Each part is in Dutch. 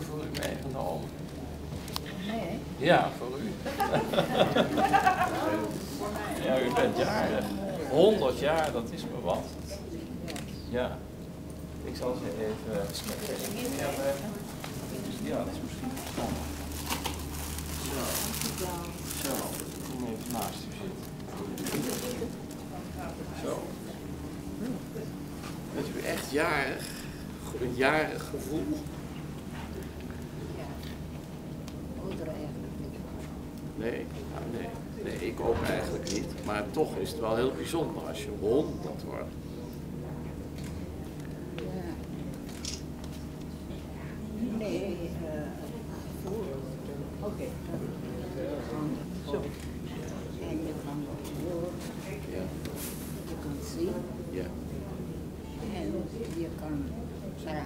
voor u meegenomen. Nee. Ja, voor u. ja, u bent jarig. 100 jaar, dat is me wat. Ja. Ik zal ze even. Ja, dat is misschien verstandig. Zo. Zo. Kom even naast u zitten. Zo. Bent u echt jarig? Een jarig gevoel? Ja. Ouder eigenlijk niet. Nee, nee, nee, ik ook eigenlijk niet. Maar toch is het wel heel bijzonder als je honderd wordt. Nee, eh. Oké. En je kan horen, Ja, je kan zien ja. en je kan praten.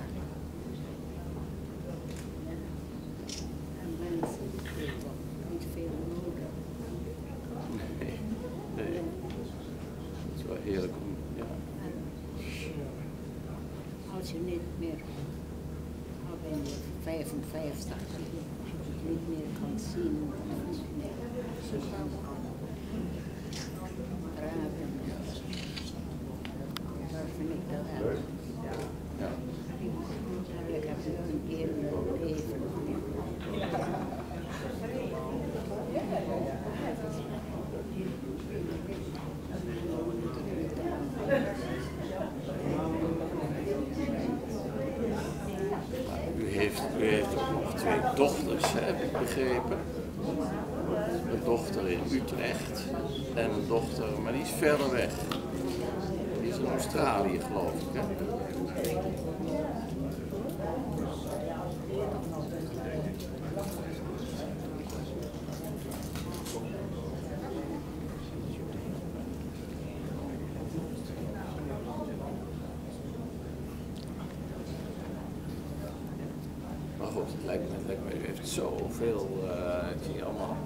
En mensen hebben niet veel nodig. Nee, nee. Het is wel heerlijk om, ja. En als je niet meer, al ben je 55, niet meer kan zien, niet meer kan praten, dat vind ik wel erg. ja. Ik heb een keer in mijn leven U heeft, u heeft ook nog twee dochters, heb ik begrepen. Een dochter in Utrecht en een dochter, maar die is verder weg. Die is in Australië, geloof ik. Maar goed, het lijkt me, het lijkt me u heeft zoveel, eh ik zie allemaal,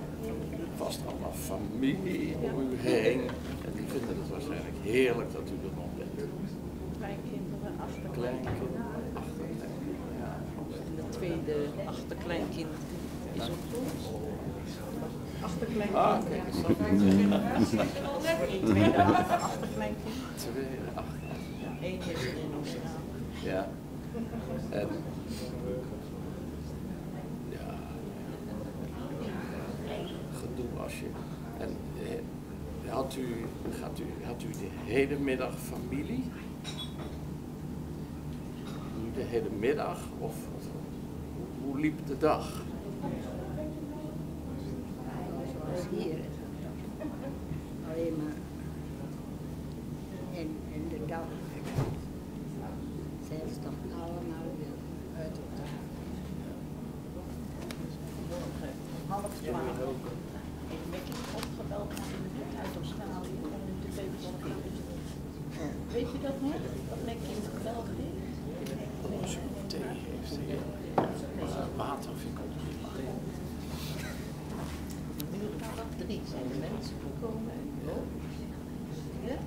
vast allemaal familie om u heen. En die vinden het waarschijnlijk heerlijk dat u er nog bent. Kleinkinderen, achterkleinkinderen. Kleinkinderen, achterkleinkinderen, ja. En de tweede achterkleinkind is op Achterkleinkind. Ah, kijk eens. Een tweede achterkleinkind. Twee, acht. Ja, één is er in Australië. Ja. En, ja, gedoe als je. En eh, had u, gaat u, had u de hele middag familie? Nu de hele middag? Of of hoe, hoe liep de dag? zoals hier. Alleen maar in, in de dag zijn ze toch allemaal weer uit elkaar. Half twaalf heeft Mickey opgebeld naar de net uit Australië om in de telefoon te gaan. Weet je dat nog? Dat gebeld heeft? Als u thee heeft water vind ik ook prima. Nu half drie zijn de mensen gekomen. Ja?